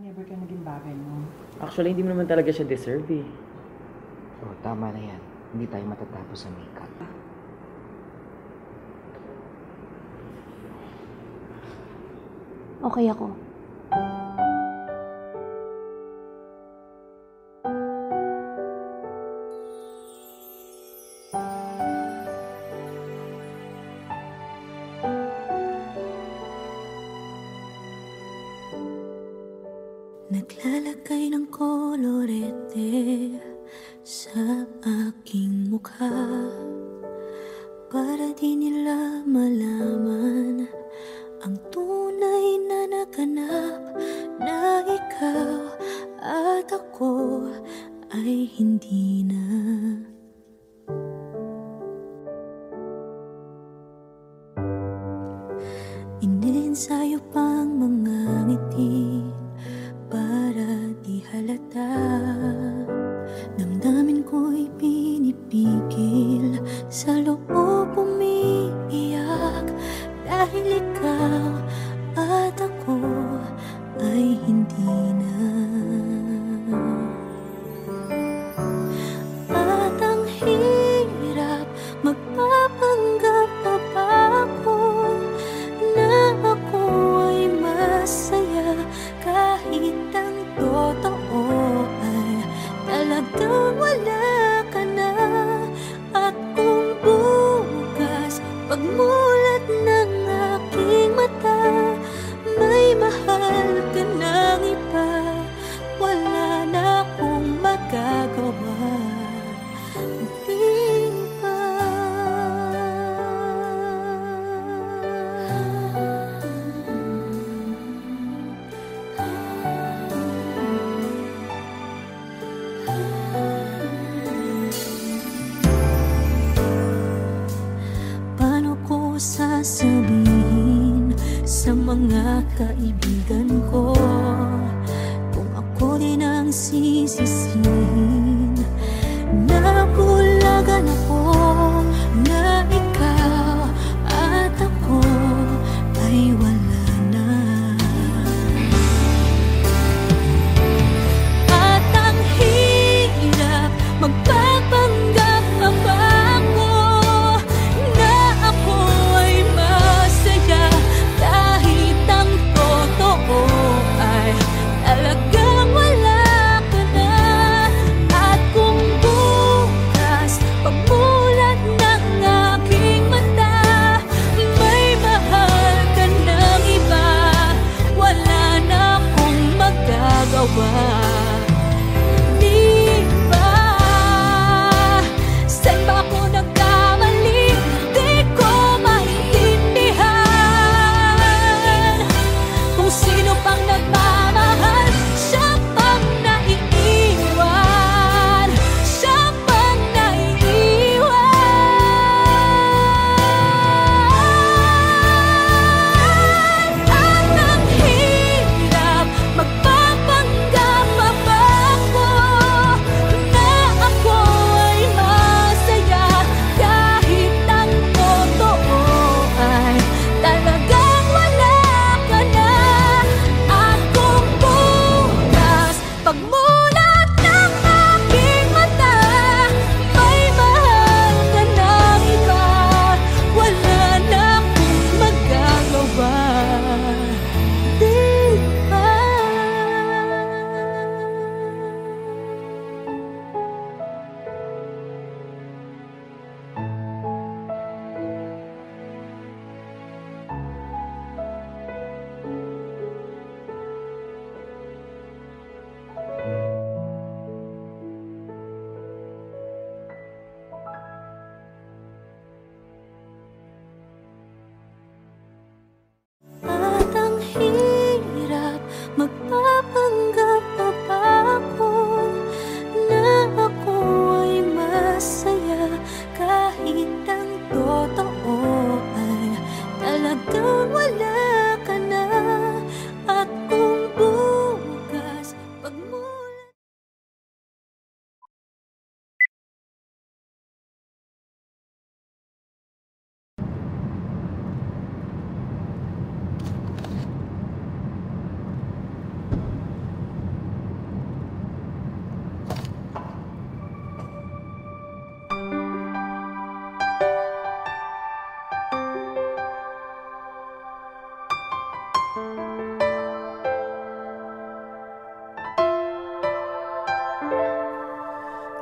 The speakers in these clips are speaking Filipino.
Ano never ka naging bagay mo. Actually, hindi mo naman talaga siya deserve eh. Oh, tama na yan. Hindi tayo matatapos sa makeup. Okay ako.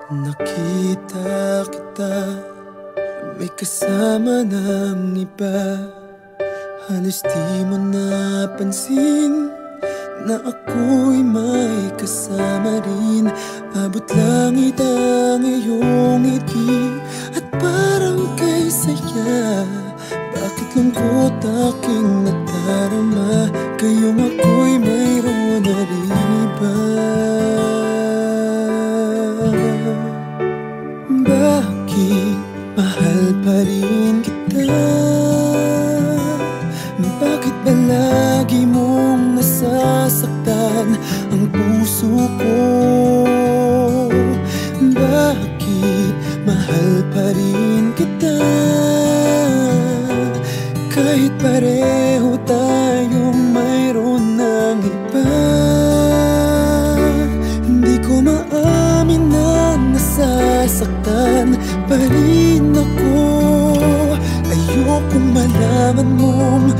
Nakita kita May kasama ng iba. Halos di mo napansin Na ako'y may kasama rin. Abot langit ang iyong ngiti At parang kay saya. Bakit lungkot aking natarama Kayong ako'y mayroon na rin iba. Mamahalin kita. Bakit ba lagi mong nasasaktan? Ang puso ko naman moon.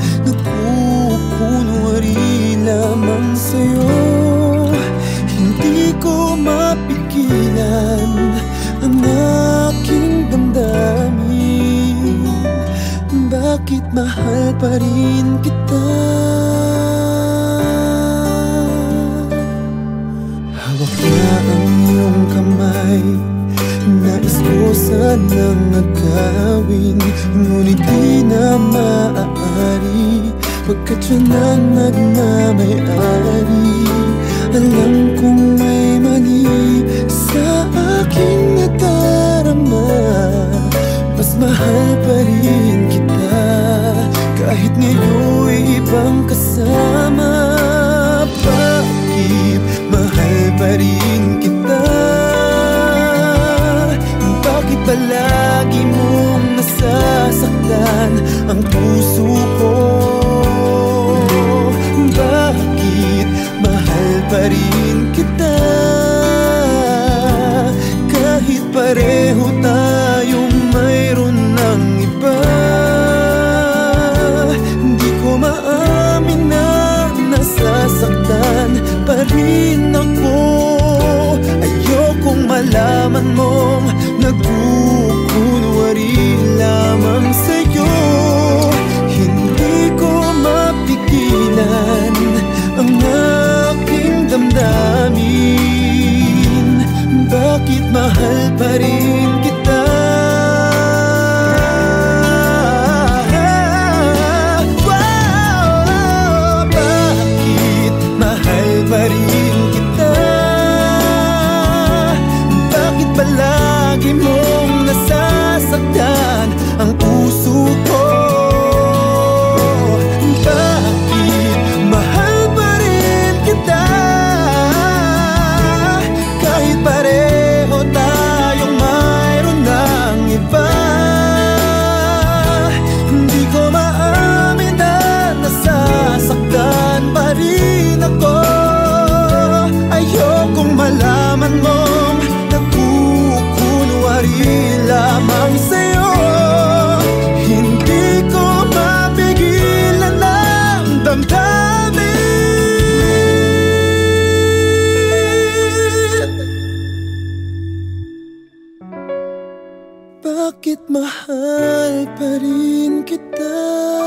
Bakit mahal pa rin kita?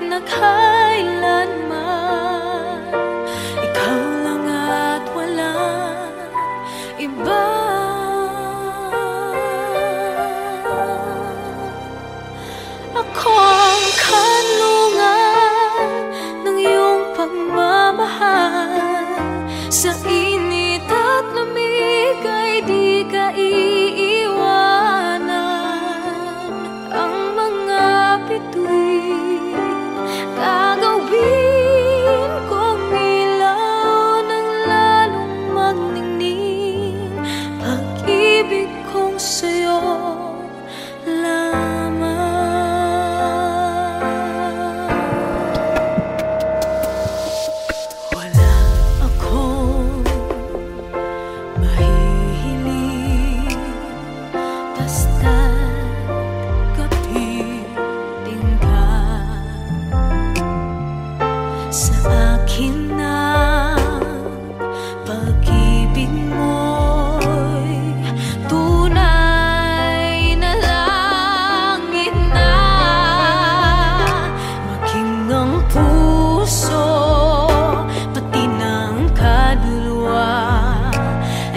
那看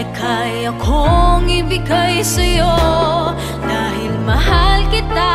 ay kaya kong ibigay sa'yo dahil mahal kita.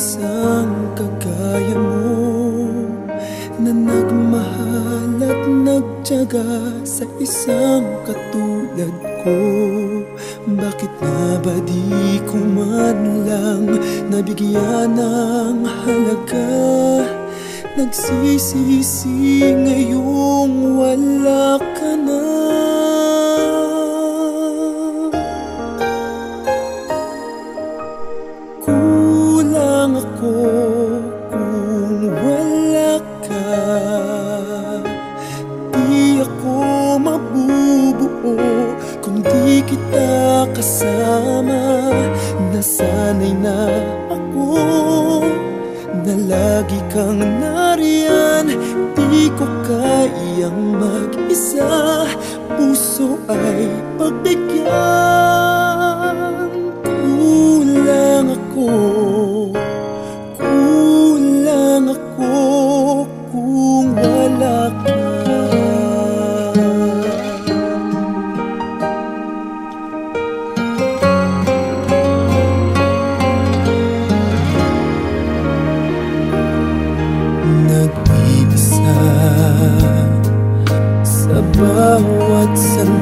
isang kagaya mo Na nagmahal at nagtyaga sa isang katulad ko. Bakit na ba di ko man lang nabigyan ng halaga? Nagsisisi ngayong wala ka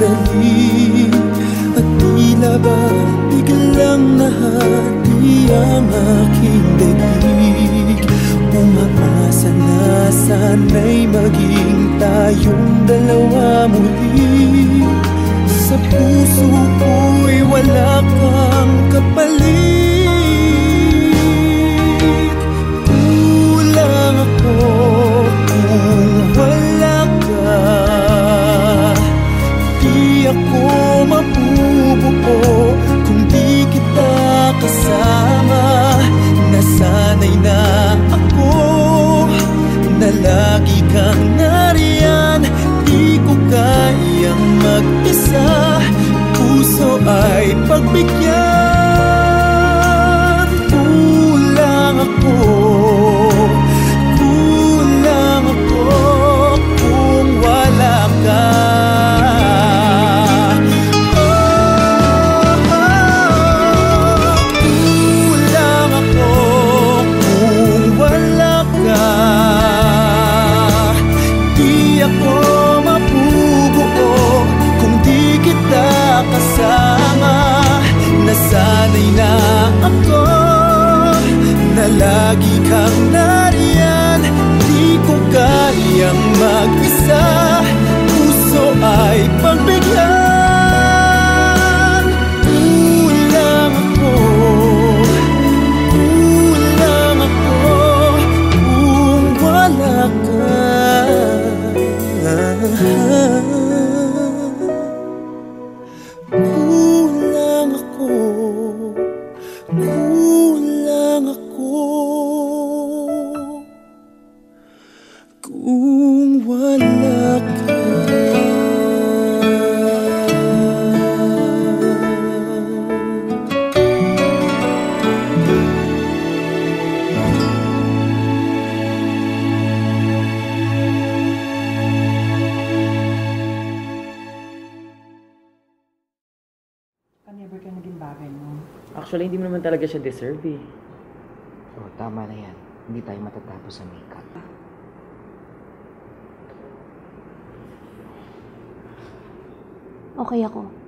sandali At tila ba biglang nahati ang aking daig Umamasa na sana'y maging tayong dalawa muli? Sa puso ko'y wala kang kapalit. 呜 lagi kang nariyan. Di ko kayang mag-isa. Puso ay pa hindi tayo matatapos sa makeup. Okay ako.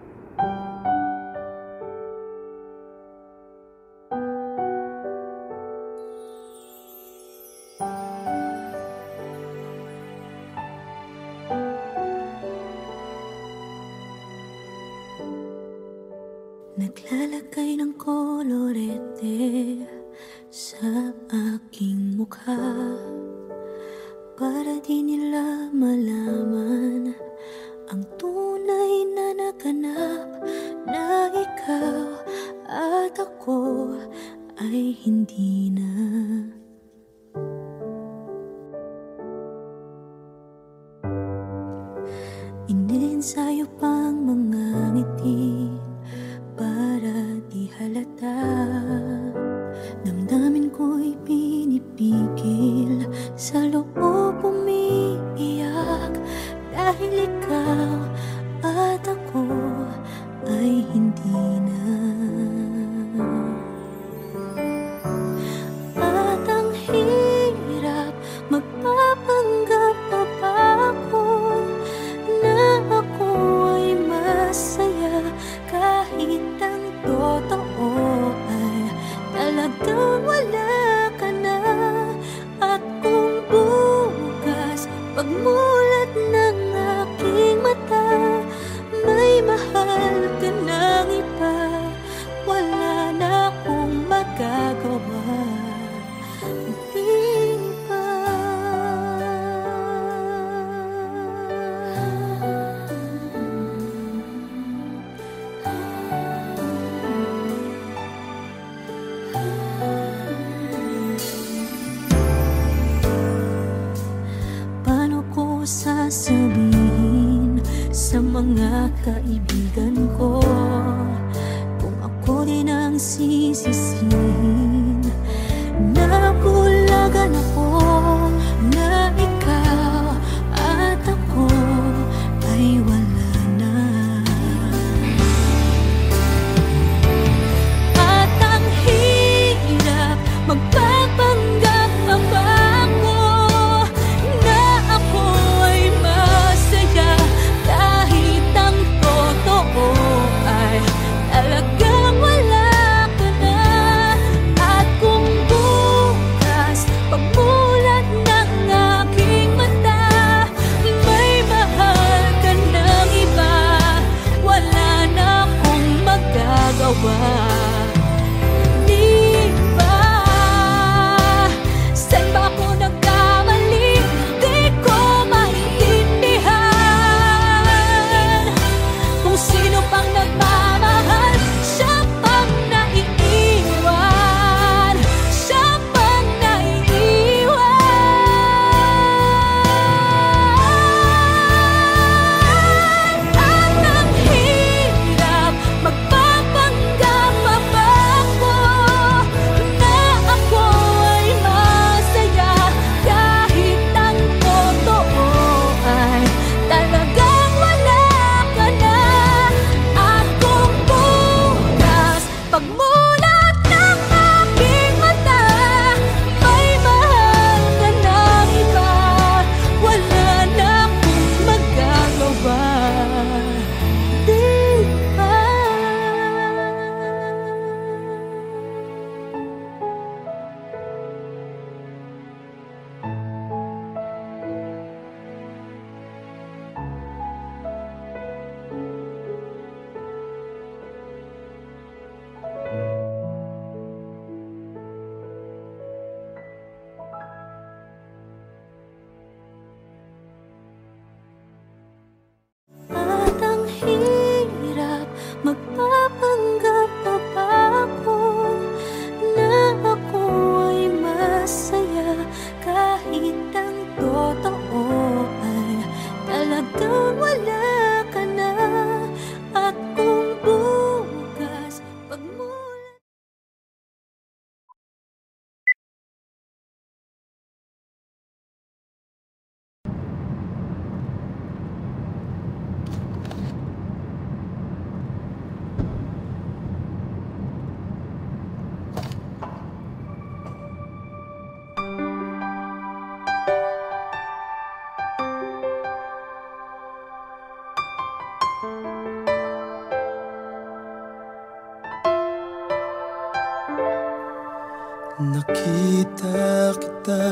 Nakita kita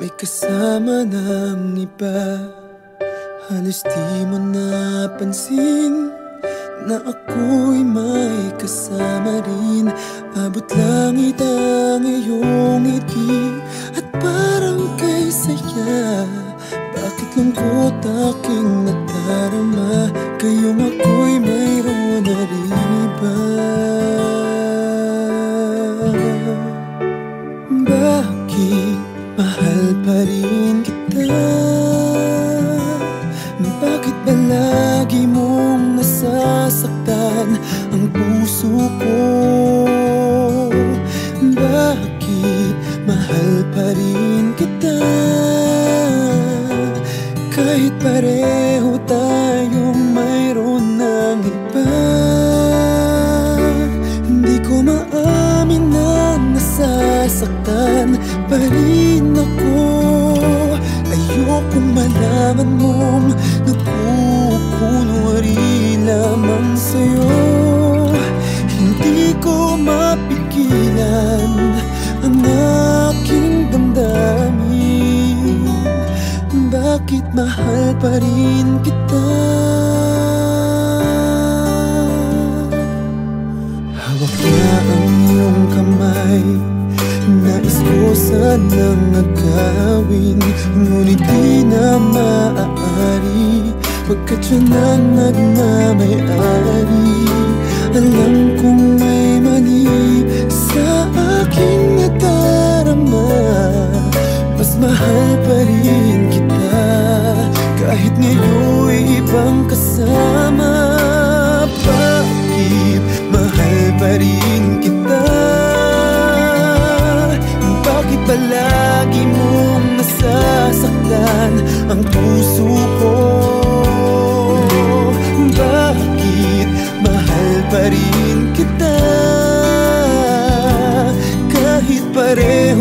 May kasama ng iba. Halos di mo napansin Na ako'y may kasama rin. Abot langit ang iyong ngiti At parang kay saya. Bakit lungkot aking nadarama? Kayong ako'y mayroon na rin iba mahal pa rin kita? Bakit ba lagi mong nasasaktan ang puso ko? Bakit mahal pa rin kita? Kahit pareho tayong mayroon ng iba Hindi ko maamin na nasasaktan pa rin ako mong nagkukunwari lamang sa'yo Hindi ko mapigilan ang aking damdamin Bakit mahal pa rin kita? Ko sanang agawin Ngunit di na maaari. Pagkat siya na nagmamayari. Alam kong may mali Sa aking nadarama. Mas mahal pa rin kita. Kahit ngayon'y ibang kasama nasasaktan ang puso ko? Bakit mahal pa rin kita? Kahit pareho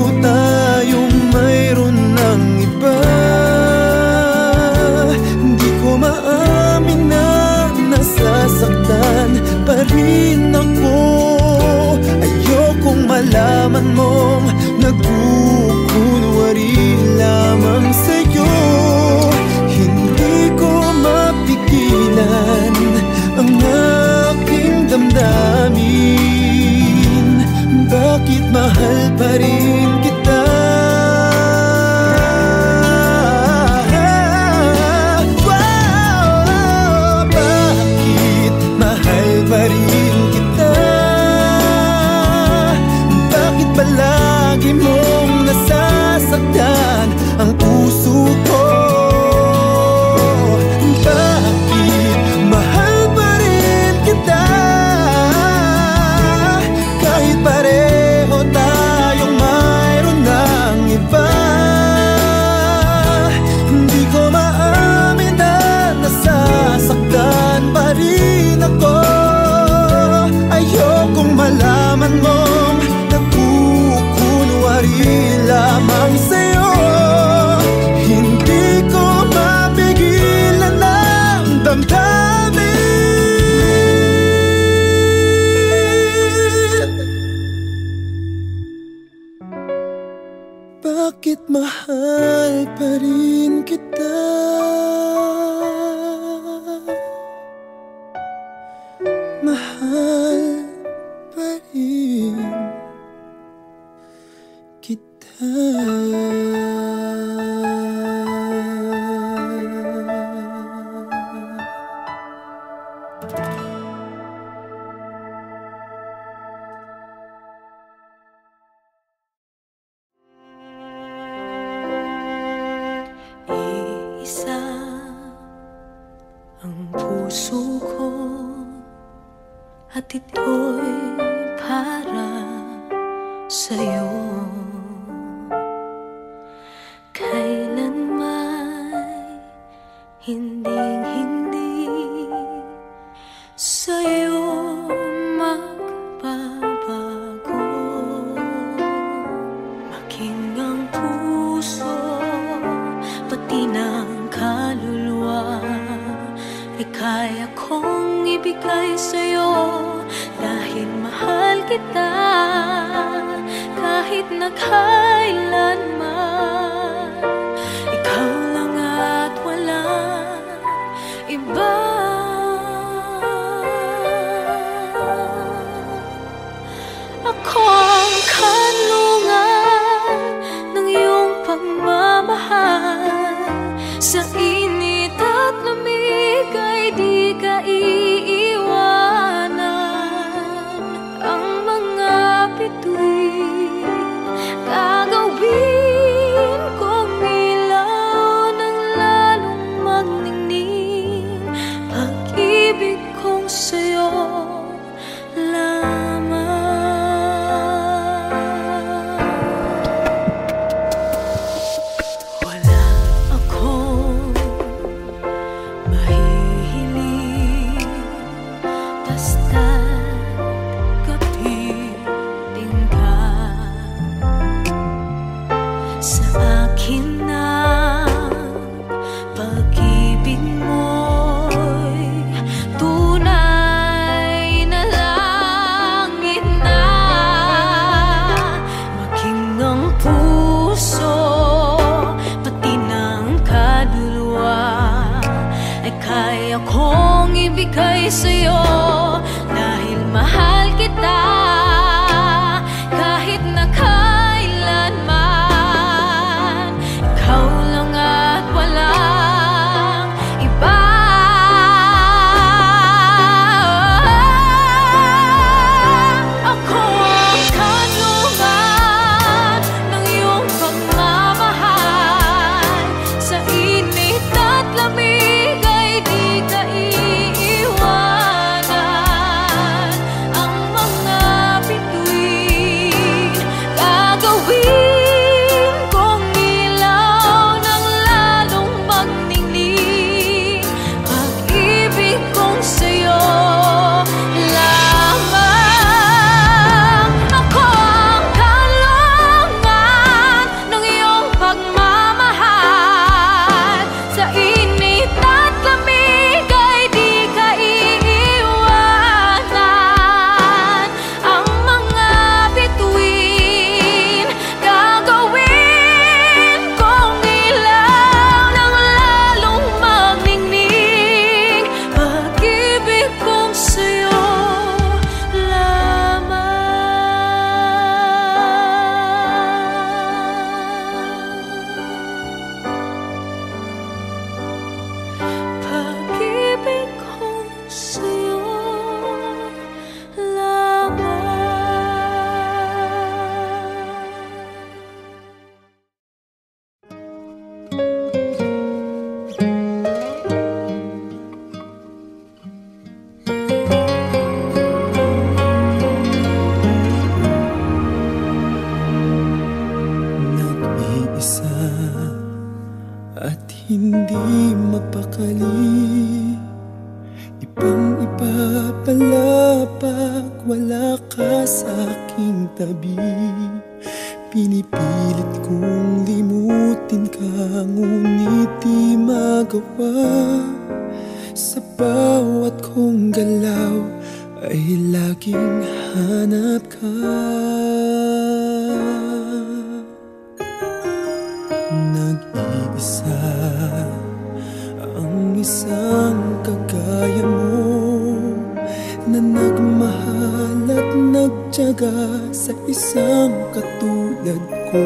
loob ko?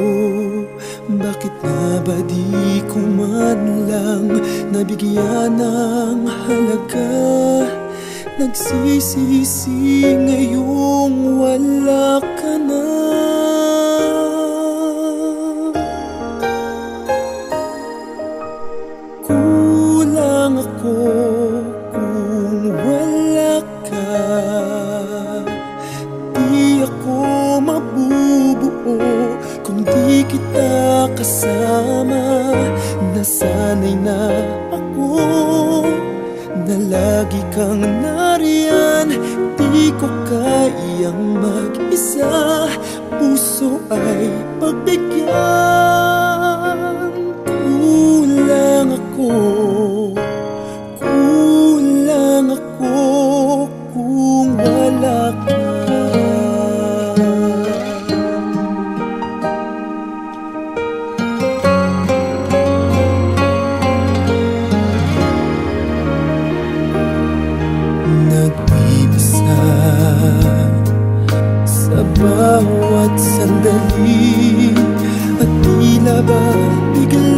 Bakit na ba di ko man lang Nabigyan ng halaga? Nagsisisi ngayong wala ka na. Nasanay na ako Na lagi kang nariyan. Di ko kayang mag-isa. Puso ay pagbigyan.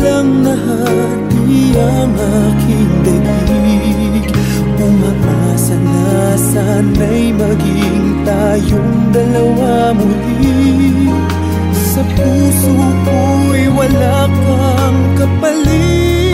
Alam na hati ang aking daig. Umaasa na sana'y maging tayong dalawa muli. Sa puso ko'y wala kang kapalit.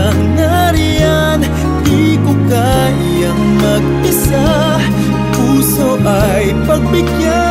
kang nariyan Di ko kayang mag-isa. Puso ay pagbigyan.